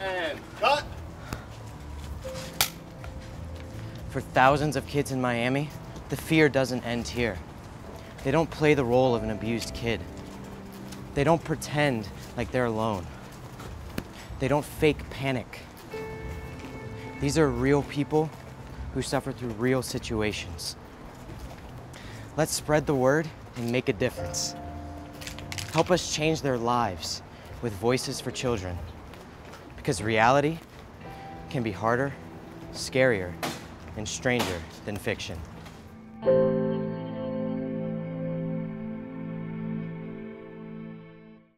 And cut. For thousands of kids in Miami, the fear doesn't end here. They don't play the role of an abused kid. They don't pretend like they're alone. They don't fake panic. These are real people who suffer through real situations. Let's spread the word and make a difference. Help us change their lives with Voices for Children. Because reality can be harder, scarier, and stranger than fiction.